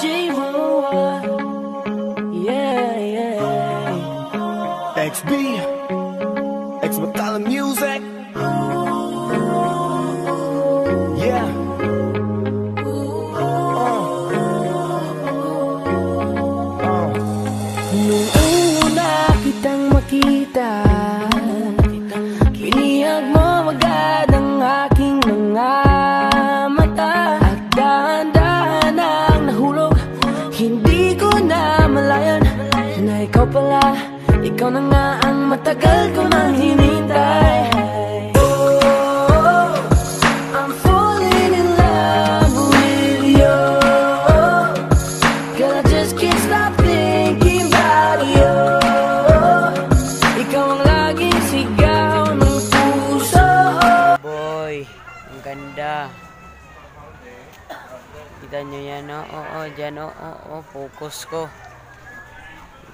J-Roy. Yeah, yeah. XB, X McCollum Music. Yeah. Uh. Uh. Nung una kitang makita ikaw pala Ikaw na nga ang matagal ko nang hinintay Oh, ganda. Kita nyo yan, oh? Oo, dyan, oo, oh, oh, focus ko.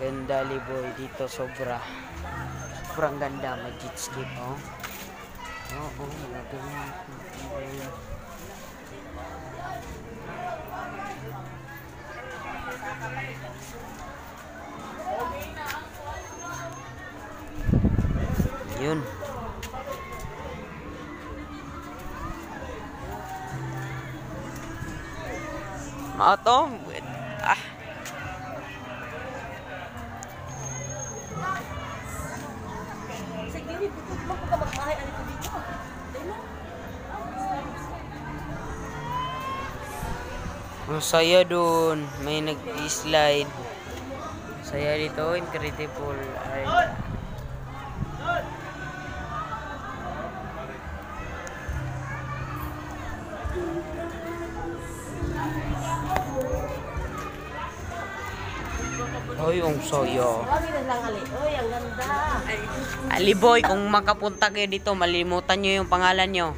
Ganda, liboy, dito, sobra. Sobrang ganda, magic skip, oh. Oo, oh. Yun. Mga to, ah, Sige, bukod ang saya dun. May nag-slide. Saya dito, incredible. Ay, Kami na lang ali. Uy, ang ganda. Ali boy, kung makapunta kayo dito, malimutan nyo yung pangalan nyo.